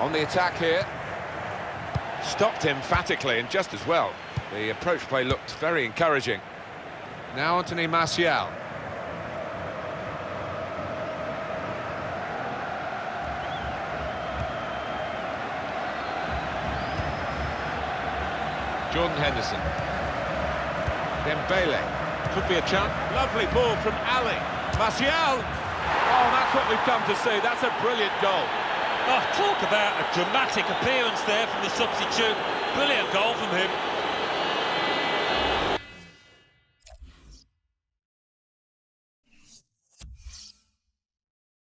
On the attack here. Stopped emphatically and just as well. The approach play looked very encouraging. Now Anthony Martial. Jordan Henderson. Dembele. Could be a chance. Lovely ball from Alli. Martial! Oh, that's what we've come to see. That's a brilliant goal. Oh, talk about a dramatic appearance there from the substitute. Brilliant goal from him.